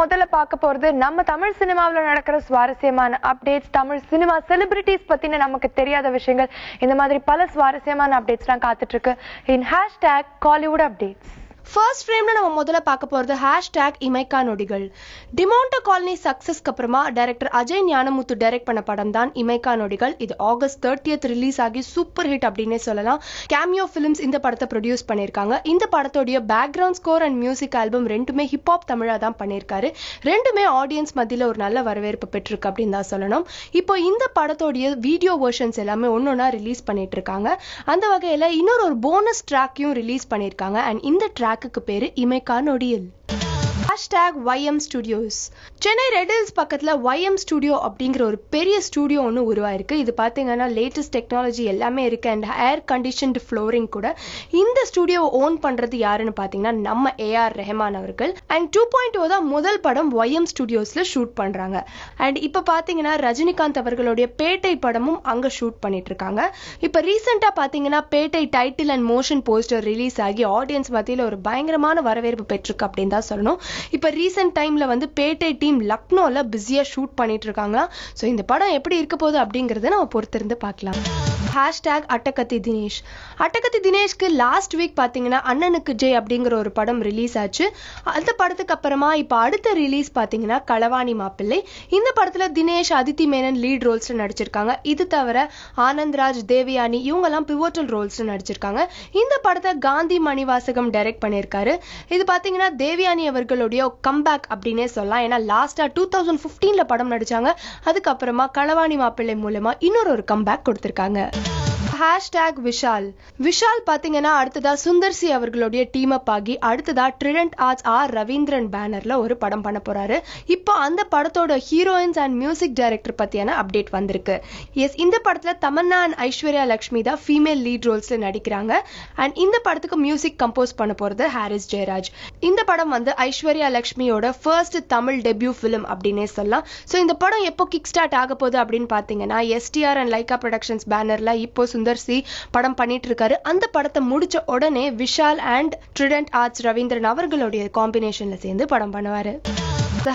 முதல்ல பார்க்க போறது நம்ம தமிழ் சினிமாவுல நடக்கிற சுவாரஸ்யமான அப்டேட்ஸ் தமிழ் சினிமா செலிபிரிட்டிஸ் பத்தின நமக்கு தெரியாத விஷயங்கள். இந்த மாதிரி பல சுவாரஸ்யமான அப்டேட்ஸ்லாம் காத்துட்டு இருக்கு. In hashtag Kollywood updates first ஃப்ரேம்ல நம்ம முதல்ல பார்க்க போறது ஹேஷ்டேக் இமைக்கா நொடிகள். டிமோண்டோ காலனி சக்சஸ்க்கு அப்புறமா டைரக்டர் அஜய் ஞானமுத்து டைரக்ட் பண்ண படம் தான் இமைக்கா நொடிகள். இது ஆகஸ்ட் தேர்ட்டியத் ரிலீஸ் ஆகி சூப்பர் ஹிட் அப்படின்னே சொல்லலாம். கேமியோ ஃபிலிம்ஸ் இந்த படத்தை ப்ரொடியூஸ் பண்ணியிருக்காங்க. இந்த படத்தோடைய background score and music album ரெண்டுமே ஹிப்ஹாப் தமிழா தான் பண்ணியிருக்காரு. ரெண்டுமே ஆடியன்ஸ் மத்தியில் ஒரு நல்ல வரவேற்பு பெற்றிருக்கு அப்படின்னு தான் சொல்லணும். இப்போ இந்த படத்தோடைய வீடியோ வெர்ஷன்ஸ் எல்லாமே ஒன்னொன்னா ரிலீஸ் பண்ணிட்டு இருக்காங்க. அந்த வகையில் இன்னொரு ஒரு போனஸ் ட்ராக்கையும் ரிலீஸ் பண்ணியிருக்காங்க. அண்ட் இந்த ட்ராக்குக்கு பேரு இமைக்கா நொடியில். Hashtag YM studios Chennai red hills பக்கத்தில் ஒய்எம் ஸ்டுடியோ அப்படிங்கிற ஒரு பெரிய ஸ்டுடியோ ஒன்று உருவாயிருக்கு. இது பார்த்தீங்கன்னா லேட்டஸ்ட் டெக்னாலஜி எல்லாமே இருக்கு. அண்ட் ஏர் கண்டிஷன்டு ஃப்ளோரிங் கூட இந்த ஸ்டுடியோவை ஓன் பண்ணுறது யாருன்னு பார்த்தீங்கன்னா நம்ம ஏஆர் ரெஹமான் அவர்கள். அண்ட் டூ பாயிண்ட் ஓ தான் முதல் படம் ஒய்எம் ஸ்டுடியோஸில் ஷூட் பண்ணுறாங்க அண்ட் இப்போ பார்த்தீங்கன்னா ரஜினிகாந்த் அவர்களுடைய பேட்டை படமும் அங்கே ஷூட் பண்ணிட்டு இருக்காங்க. இப்போ ரீசெண்டாக பார்த்தீங்கன்னா Petta title and motion poster release ஆகி ஆடியன்ஸ் மத்தியில் ஒரு பயங்கரமான வரவேற்பு பெற்றிருக்கு அப்படின்னு தான் சொல்லணும். இப்போ ரீசெண்ட் டைம்ல வந்து பேட்டை டீம் லக்னோல பிஸியா ஷூட் பண்ணிட்டு இருக்காங்களா? ஸோ இந்த படம் எப்படி இருக்க போகுது அப்படிங்கறத நம்ம பொறுத்திருந்து பார்க்கலாம். ஹேஷ்டேக் அட்டகத்தி தினேஷ். அட்டகத்தி தினேஷ்க்கு லாஸ்ட் வீக் பார்த்தீங்கன்னா அண்ணனுக்கு ஜெய் அப்படிங்கிற ஒரு படம் ரிலீஸ் ஆச்சு. அந்த படத்துக்கு அப்புறமா இப்போ அடுத்த ரிலீஸ் பார்த்தீங்கன்னா களவாணி மாப்பிள்ளை. இந்த படத்தில் தினேஷ் அதித்தி மேனன் லீட் ரோல்ஸில் நடிச்சிருக்காங்க. இது தவிர ஆனந்த்ராஜ் தேவயானி இவங்கெல்லாம் பிவோட்டல் ரோல்ஸில் நடிச்சிருக்காங்க. இந்த படத்தை காந்தி மணிவாசகம் டைரக்ட் பண்ணியிருக்காரு. இது பார்த்தீங்கன்னா தேவயானி அவர்களுடைய கம்பேக் அப்படின்னே சொல்லலாம். ஏன்னா லாஸ்ட்டாக டூ தௌசண்ட் ஃபிஃப்டீனில் படம் நடித்தாங்க அதுக்கப்புறமா களவாணி மாப்பிள்ளை மூலமாக இன்னொரு ஒரு கம்பேக் கொடுத்துருக்காங்க. ஹேஷ்டேக் விஷால் விஷால் பார்த்தீங்கன்னா அடுத்ததா சுந்தர்சி அவர்களுடைய டீம் அப் ஆகி அடுத்ததா ட்ரிடன்ட் ஆர்ட்ஸ் ஆர் ரவீந்திரன் பேனர்ல ஒரு படம் பண்ண போறாரு. இப்போ அந்த படத்தோட ஹீரோயின்ஸ் அண்ட் மியூசிக் டைரக்டர் பத்தியான அப்டேட் வந்திருக்கு. எஸ் இந்த படத்துல தமன்னா அண்ட் ஐஸ்வர்யா லக்ஷ்மி தான் ஃபீமேல் லீட் ரோல்ஸ்ல நடிக்கிறாங்க. அண்ட் இந்த படத்துக்கு மியூசிக் கம்போஸ் பண்ண போறது ஹாரிஸ் ஜெயராஜ் இந்த படம் வந்து ஐஸ்வர்யா லக்ஷ்மியோட ஃபர்ஸ்ட் தமிழ் டெபியூ ஃபிலிம் அப்படின்னே சொல்லலாம். ஸோ இந்த படம் எப்போ கிக் ஸ்டார்ட் ஆக போகுது அப்படின்னு பார்த்தீங்கன்னா எஸ்டிஆர் அண்ட் லைகா ப்ரொடக்ஷன்ஸ் பேனர்ல இப்போ சுந்தர் சுந்தர்சி படம் பண்ணிட்டு இருக்காரு அந்த படத்தை முடிச்ச உடனே Vishal and Trident Arts Ravindran அவர்களுடைய காம்பினேஷன்ல சேர்ந்து படம் பண்ணுவாரு.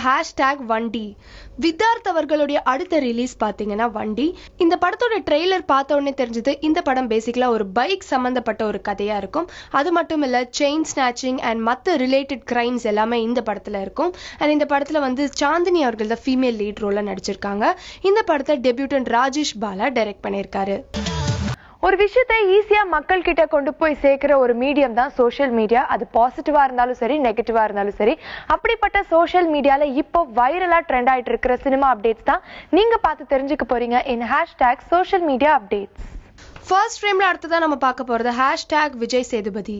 ஹேஷ்டேக் வண்டி. வித்தார்த் அவர்களுடைய அடுத்த ரிலீஸ் பார்த்தீங்கன்னா வண்டி. இந்த படத்தோட ட்ரெய்லர் பார்த்த உடனே தெரிஞ்சது இந்த படம் பேசிக்கலா ஒரு பைக் சம்மந்தப்பட்ட ஒரு கதையா இருக்கும். அது மட்டும் இல்ல செயின் ஸ்நாச்சிங் அண்ட் மற்ற ரிலேட்டட் கிரைம்ஸ் எல்லாமே இந்த படத்துல இருக்கும். அண்ட் இந்த படத்துல வந்து சாந்தினி அவர்கள் தான் ஃபீமேல் லீட் ரோல நடிச்சிருக்காங்க. இந்த படத்தை டெபியூட்டன் ராஜேஷ் பாலா டைரக்ட் பண்ணியிருக்காரு. ஒரு விஷயத்தை ஈஸியா மக்கள் கிட்ட கொண்டு போய் சேர்க்கிற ஒரு மீடியம் தான் சோஷியல் மீடியா அது பாசிட்டிவா இருந்தாலும் சரி நெகட்டிவா இருந்தாலும் சரி. அப்படிப்பட்ட சோஷியல் மீடியால இப்போ வைரலா ட்ரெண்ட் ஆயிட்டு இருக்கிற சினிமா அப்டேட்ஸ் தான் நீங்க பார்த்து தெரிஞ்சுக்க போறீங்க. In hashtag social media updates first ஃப்ரேம்ல அடுத்ததா நம்ம பார்க்க போறது ஹேஷ்டேக் விஜய் சேதுபதி.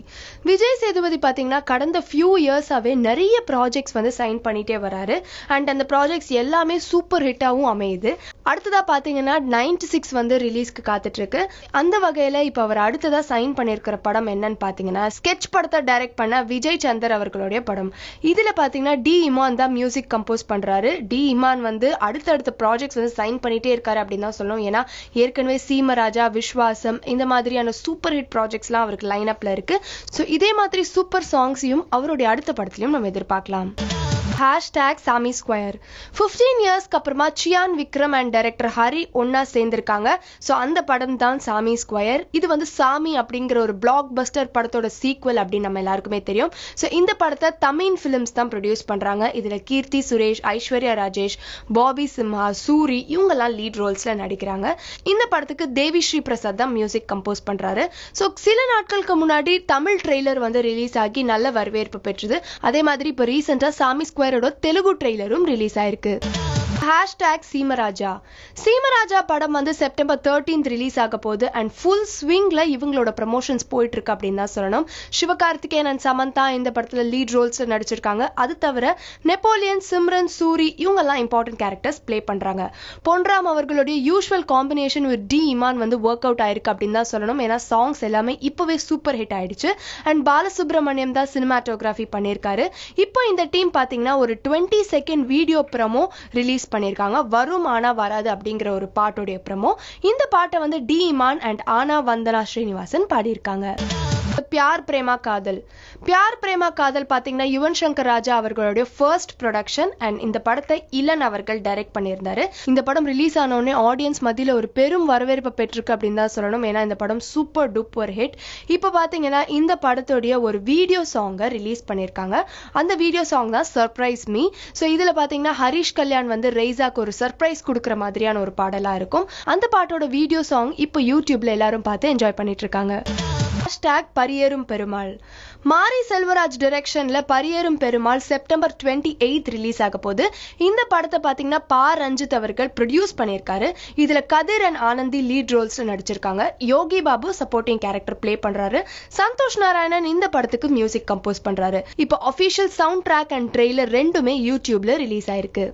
விஜய் சேதுபதி பார்த்தீங்கன்னா கடந்த ஃபியூ இயர்ஸாவே நிறைய ப்ராஜெக்ட்ஸ் வந்து சைன் பண்ணிட்டே வராரு. அண்ட் அந்த ப்ராஜெக்ட்ஸ் எல்லாமே சூப்பர் ஹிட்டாகவும் அமையுது. அடுத்ததா பார்த்தீங்கன்னா நைன்டி சிக்ஸ் வந்து ரிலீஸ்க்கு காத்துட்ருக்கு. அந்த வகையில் இப்போ அவர் அடுத்ததாக சைன் பண்ணியிருக்கிற படம் என்னன்னு பார்த்தீங்கன்னா ஸ்கெட்ச் படத்தை டைரக்ட் பண்ண விஜய் சந்தர் அவர்களுடைய படம். இதில் பார்த்தீங்கன்னா டி இமான் தான் மியூசிக் கம்போஸ் பண்ணுறாரு டி இமான் வந்து அடுத்தடுத்த ப்ராஜெக்ட்ஸ் வந்து சைன் பண்ணிட்டே இருக்காரு அப்படின்னு தான் சொல்லணும். ஏன்னா ஏற்கனவே சீமராஜா விஸ்வா ஆகாசம் இந்த மாதிரியான சூப்பர் ஹிட் ப்ராஜெக்ட்ஸ்லாம் அவருக்கு லைன் அப்ல இருக்கு. ஸோ இதே மாதிரி சூப்பர் சாங்ஸையும் அவருடைய அடுத்த படத்துலையும் நம்ம எதிர்பார்க்கலாம். ஹேஷ்டேக் சாமி ஸ்கொயர் ஃபிஃப்டீன் இயர்ஸ்க்கு அப்புறமா சியான் விக்ரம் அண்ட் டைரக்டர் ஹரி ஒன்னா சேர்ந்திருக்காங்க. ஸோ அந்த படம் தான் சாமி ஸ்கொயர் இது வந்து சாமி அப்படிங்கிற ஒரு பிளாக் பஸ்டர் படத்தோட சீக்வல் அப்படின்னு நம்ம எல்லாருக்குமே தெரியும். ஸோ இந்த படத்தை தமிழ் ஃபிலிம்ஸ் தான் ப்ரொடியூஸ் பண்றாங்க. இதுல கீர்த்தி சுரேஷ் ஐஸ்வர்யா ராஜேஷ் பாபி சிம்ஹா சூரி இவங்கெல்லாம் லீட் ரோல்ஸ்ல நடிக்கிறாங்க. இந்த படத்துக்கு தேவி ஸ்ரீ பிரசாத் தான் மியூசிக் கம்போஸ் பண்றாரு. ஸோ சில நாட்களுக்கு முன்னாடி தமிழ் ட்ரெய்லர் வந்து ரிலீஸ் ஆகி நல்ல வரவேற்பு பெற்றது. அதே மாதிரி இப்போ ரீசெண்டா சாமி ஸ்கொயரோட தெலுங்கு ட்ரெய்லரும் ரிலீஸ் ஆயிருக்கு. ஹேஷ்டேக் சீமராஜா. சீமராஜா படம் வந்து செப்டம்பர் தேர்ட்டீன்த் ரிலீஸ் ஆக போகுது. அண்ட் ஃபுல் ஸ்விங்ல இவங்களோட ப்ரமோஷன்ஸ் போயிட்டு இருக்கு அப்படின்னு தான் சொல்லணும். சிவகார்த்திகேயன் அண்ட் சமந்தா இந்த படத்துல லீட் ரோல்ஸ் நடிச்சிருக்காங்க. அது தவிர நெப்போலியன் சிம்ரன் சூரி இவங்கெல்லாம் இம்பார்ட்டன்ட் கேரக்டர்ஸ் ப்ளே பண்றாங்க. பொன்ராம் அவர்களுடைய usual combination with D Imman வந்து ஒர்க் அவுட் ஆயிருக்கு அப்படின்னு தான் சொல்லணும். ஏன்னா சாங்ஸ் எல்லாமே இப்பவே சூப்பர் ஹிட் ஆயிடுச்சு. அண்ட் பாலசுப்ரமணியம் தான் சினிமாட்டோகிராஃபி பண்ணியிருக்காரு. இப்போ இந்த டீம் பாத்தீங்கன்னா ஒரு twenty second video promo release பண்ணியிருக்காங்க வரும் ஆனா வராது அப்படிங்கிற ஒரு பாட்டோடைய ப்ரமோ. இந்த பாட்டை வந்து டி இமான் அண்ட் ஆனா வந்தனா ஸ்ரீனிவாசன் பாடியிருக்காங்க. பியார் பிரேமா காதல். பியார் பிரேமா காதல் பாத்தீங்கன்னா யுவன் சங்கர் ராஜா அவர்களுடைய ஃபர்ஸ்ட் ப்ரொடக்ஷன் அண்ட் இந்த படத்தை இளன் அவர்கள் டைரக்ட் பண்ணியிருந்தாரு. இந்த படம் ரிலீஸ் ஆன உடனே ஆடியன்ஸ் மத்தியில ஒரு பெரும் வரவேற்பு பெற்றிருக்கு அப்படின்னு தான் சொல்லணும். ஏன்னா இந்த படம் சூப்பர் டூப்பர் ஹிட் இப்போ பாத்தீங்கன்னா இந்த படத்துடைய ஒரு வீடியோ சாங்கை ரிலீஸ் பண்ணியிருக்காங்க. அந்த வீடியோ சாங் தான் சர்ப்ரைஸ் மீ ஸோ இதுல பாத்தீங்கன்னா ஹரிஷ் கல்யாண் வந்து ரெய்சாக்கு ஒரு சர்ப்ரைஸ் கொடுக்குற மாதிரியான ஒரு பாடலா இருக்கும். அந்த பாட்டோட வீடியோ சாங் இப்போ யூடியூப்ல எல்லாரும் பார்த்து என்ஜாய் பண்ணிட்டு இருக்காங்க. ஹேஷ்டாக் பரியேறும் பெருமாள் மாரி செல்வராஜ் டைரக்ஷன்ல Pariyerum Perumal September twenty eighth release ஆக போது இந்த படத்தை பாத்தீங்கன்னா பா. ரஞ்சித் அவர்கள் ப்ரொடியூஸ் பண்ணியிருக்காரு. இதுல Kathir and Anandhi lead roles நடிச்சிருக்காங்க. Yogi Babu supporting character play பண்றாரு. சந்தோஷ் நாராயணன் இந்த படத்துக்கு மியூசிக் கம்போஸ் பண்றாரு. இப்போ official sound track and trailer ரெண்டுமே யூடியூப்ல ரிலீஸ் ஆயிருக்கு.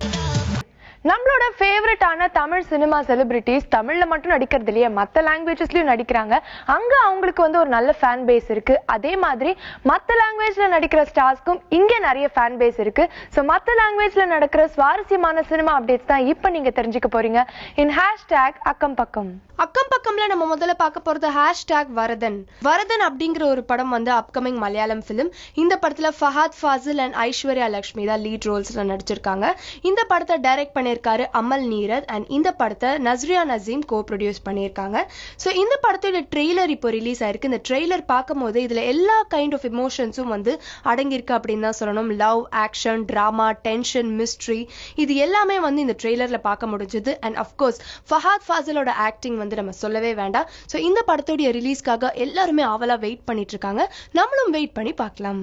நம்மளோட ஃபேவரட்டான தமிழ் சினிமா செலிபிரிட்டிஸ் தமிழ்ல மட்டும் நடிக்கிறது இல்லையே மற்ற லாங்குவேஜஸ்லயும் நடிக்கிறாங்க. அங்க அவங்களுக்கு வந்து ஒரு நல்ல ஃபேன் பேஸ் இருக்கு. அதே மாதிரி மற்ற லாங்குவேஜ்ல நடிக்கிற ஸ்டார்ஸ்க்கும் இங்க நிறைய ஃபேன் பேஸ் இருக்கு. ஸோ மற்ற லாங்குவேஜ்ல நடக்கிற சுவாரஸ்யமான சினிமா அப்டேட்ஸ் தான் இப்போ நீங்க தெரிஞ்சுக்க போறீங்க. இன் ஹேஷ்டேக் அக்கம் பக்கம். அக்கம் பக்கம்ல நம்ம முதல்ல பார்க்க போறது ஹேஷ்டேக் வரதன். வரதன் அப்படிங்கிற ஒரு படம் வந்து அப்கமிங் மலையாளம் ஃபிலிம் இந்த படத்துல ஃபஹாத் ஃபாசில் அண்ட் ஐஸ்வர்யா லக்ஷ்மி தான் லீட் ரோல்ஸ்ல நடிச்சிருக்காங்க. இந்த படத்தை டைரக்ட் பண்ணியிருக்காரு அமல் நீரத் அண்ட் இந்த படத்தை நஸ்ரியா நசீம் கோ ப்ரொடியூஸ் பண்ணியிருக்காங்க. ஸோ இந்த படத்தோட ட்ரெய்லர் இப்போ ரிலீஸ் ஆயிருக்கு. இந்த ட்ரெய்லர் பார்க்கும்போது இதுல எல்லா கைண்ட் ஆஃப் எமோஷன்ஸும் வந்து அடங்கியிருக்கு அப்படின்னு தான் சொல்லணும். Love action drama tension mystery இது எல்லாமே வந்து இந்த ட்ரெய்லர்ல பார்க்க முடிஞ்சது. அண்ட் அஃப்கோர்ஸ் ஃபஹாத் ஃபாசிலோட ஆக்டிங் வந்து நம்ம சொல்லவே வேண்டாம். ஸோ இந்த படத்தோடைய ரிலீஸ்க்காக எல்லாருமே ஆவலா வெயிட் பண்ணிட்டு இருக்காங்க. நம்மளும் வெயிட் பண்ணி பார்க்கலாம்.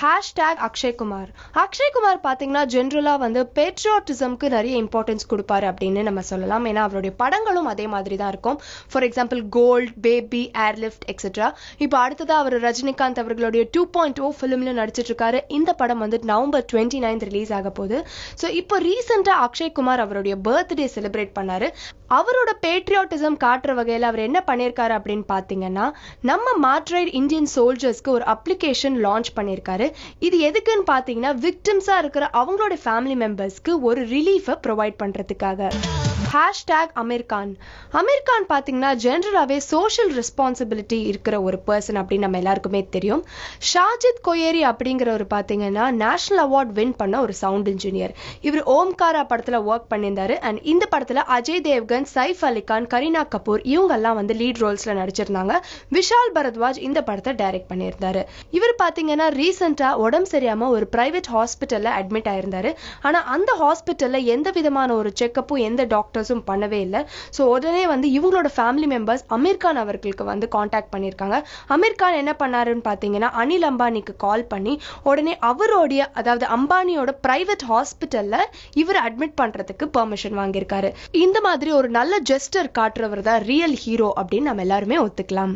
ஹேஷ்டேக் அக்ஷய்குமார் அக்ஷய்குமார் பார்த்தீங்கன்னா ஜென்ரலாக வந்து பேட்ரியாட்டிசம்க்கு நிறைய இம்பார்ட்டன்ஸ் கொடுப்பாரு அப்படின்னு நம்ம சொல்லலாம். ஏன்னா அவருடைய படங்களும் அதே மாதிரி தான் இருக்கும் for example Gold Baby Airlift etcetera இப்போ அடுத்ததாக அவர் ரஜினிகாந்த் அவர்களுடைய டூ பாயிண்ட் ஓ oh ஃபிலிமில் நடிச்சிட்டு இருக்காரு இந்த படம் வந்து நவம்பர் டுவெண்ட்டி நைன்த் ரிலீஸ் ஆக போகுது ஸோ இப்போ ரீசெண்டாக அக்ஷய்குமார் அவருடைய பர்த்டே செலிப்ரேட் பண்ணாரு. அவரோட பேட்ரியாட்டிசம் காட்டுற வகையில் அவர் என்ன பண்ணியிருக்காரு அப்படின்னு பார்த்தீங்கன்னா நம்ம மாட்ரைட் இந்தியன் சோல்ஜர்ஸ்க்கு ஒரு அப்ளிகேஷன் லான்ச் பண்ணியிருக்காரு இது எதுக்குன்னு பார்த்தீங்கன்னா விக்டிம்ஸாக இருக்கிற அவங்களோட ஃபேமிலி மெம்பர்ஸ்க்கு ஒரு ரிலீஃபை ப்ரொவைட் பண்றதுக்காக. ஹேஷ்டேக் அமீர்கான் அமீர்கான் பார்த்தீங்கன்னா ஜென்ரலாகவே சோஷியல் ரெஸ்பான்சிபிலிட்டி இருக்கிற ஒரு பர்சன் அப்படின்னு நம்ம எல்லாருக்குமே தெரியும். ஷாஜித் கொயேரி அப்படிங்கிறவர் பார்த்தீங்கன்னா நேஷனல் அவார்ட் வின் பண்ண ஒரு சவுண்ட் இன்ஜினியர் இவர் ஓம்காரா படத்தில் ஒர்க் பண்ணியிருந்தாரு. அண்ட் இந்த படத்தில் அஜய் தேவ்கன் சைஃப் அலிகான் கரீனா கபூர் இவங்கெல்லாம் வந்து லீட் ரோல்ஸில் நடிச்சிருந்தாங்க. விஷால் பரத்வாஜ் இந்த படத்தை டைரக்ட் பண்ணியிருந்தாரு. இவர் பார்த்தீங்கன்னா ரீசெண்டாக உடம்பு சரியாமல் ஒரு பிரைவேட் ஹாஸ்பிட்டலில் அட்மிட் ஆயிருந்தாரு. ஆனால் அந்த ஹாஸ்பிட்டலில் எந்த விதமான ஒரு செக்கப்பும் எந்த டாக்டர் டாக்டர்ஸும் பண்ணவே இல்லை. ஸோ உடனே வந்து இவங்களோட ஃபேமிலி மெம்பர்ஸ் அமீர் கான் அவர்களுக்கு வந்து காண்டாக்ட் பண்ணியிருக்காங்க அமீர் கான் என்ன பண்ணாருன்னு பார்த்தீங்கன்னா அனில் அம்பானிக்கு கால் பண்ணி உடனே அவருடைய அதாவது அம்பானியோட பிரைவேட் ஹாஸ்பிட்டலில் இவர் அட்மிட் பண்ணுறதுக்கு பெர்மிஷன் வாங்கியிருக்காரு. இந்த மாதிரி ஒரு நல்ல ஜெஸ்டர் காட்டுறவர் தான் ரியல் ஹீரோ அப்படின்னு நம்ம எல்லாருமே ஒத்துக்கலாம்.